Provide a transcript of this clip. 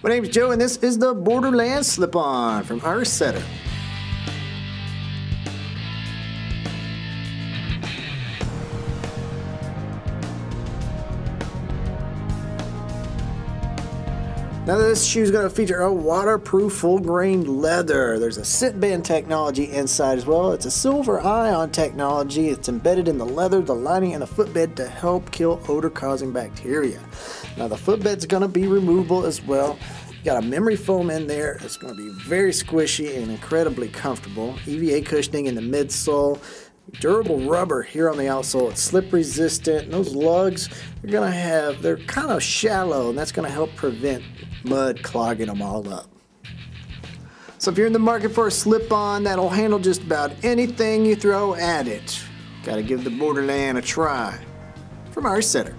My name's Joe, and this is the Borderland Slip On from Irish Setter. Now this shoe is going to feature a waterproof full grain leather. There's a ScentBan technology inside as well. It's a silver ion technology. It's embedded in the leather, the lining, and the footbed to help kill odor causing bacteria. Now the footbed's going to be removable as well. You got a memory foam in there. It's going to be very squishy and incredibly comfortable. EVA cushioning in the midsole durable rubber here on the outsole. It's slip resistant. And those lugs, they're gonna have, they're kind of shallow and that's gonna help prevent mud clogging them all up. So if you're in the market for a slip-on that'll handle just about anything you throw at it, gotta give the Borderland a try. From Irish Setter.